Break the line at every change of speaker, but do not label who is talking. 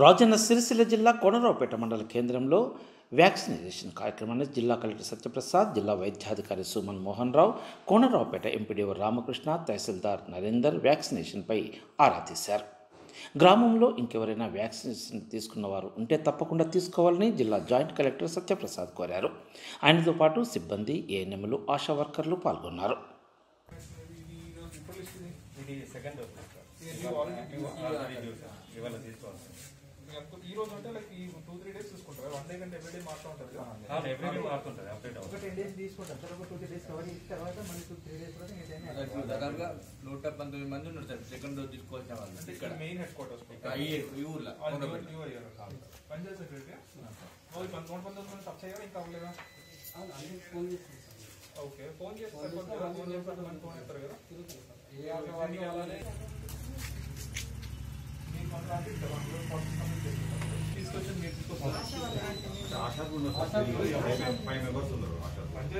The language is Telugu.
రాజన్న సిరిసిల్ల జిల్లా కోనరావుపేట మండల కేంద్రంలో వ్యాక్సినేషన్ కార్యక్రమాన్ని జిల్లా కలెక్టర్ సత్యప్రసాద్ జిల్లా వైద్యాధికారి సుమన్ మోహన్ రావు కోనరావుపేట ఎంపీడీఓ రామకృష్ణ తహసీల్దార్ నరేందర్ వ్యాక్సినేషన్పై ఆరా తీశారు గ్రామంలో ఇంకెవరైనా వ్యాక్సినేషన్ తీసుకున్న వారు ఉంటే తప్పకుండా తీసుకోవాలని జిల్లా జాయింట్ కలెక్టర్ సత్యప్రసాద్ కోరారు ఆయనతో పాటు సిబ్బంది ఏఎన్ఎంలు ఆశా వర్కర్లు పాల్గొన్నారు
సెకండ్ డోస్ సార్.
ఇది
ఇవాళ-
already
ఇవాళ
due.
already due sir. ఇవాళ తీసుకోవాలి సార్.
ఈ రోజు అంటే లైక్ ఈ టూ త్రీ డేస్ తీసుకుంటారు వన్ డే కంటే ఎవ్రీ డే మారుతూ ఉంటుంది కదా
అవును, every day మారుతుంటుంది అప్డేట్
ఒక
అవుతుంది
టెన్ డేస్ తీసుకుంటాం సార్ ఒక టూ త్రీ డేస్ కవర్ చేసిన తర్వాత మళ్ళీ టూ త్రీ డేస్ తర్వాత ఏదైనా
దాదాపుగా నూట పంతొమ్మిది మంది ఉన్నారు సార్ సెకండ్ డోస్ తీసుకోవాల్సిన వాళ్ళు
అంటే
ఇక్కడ
మెయిన్ హెడ్ క్వార్టర్స్
ఈ ఈ ఊర్లో కొండపల్లి.
పంచాయత్ సెక్రటరీ నూట పంతొమ్మిది మంది టచ్ అయ్యారా ఇంకా అవ్వలేదా ఓకే ఫోన్ చేస్తే సరిపోతుంది కదా ఫోన్ చేస్తే మంది ఫోన్ చేస్తారు కదా ఎన్ని కావాలి మీరు కొంత ఇస్తారు అందులో ఫార్టీ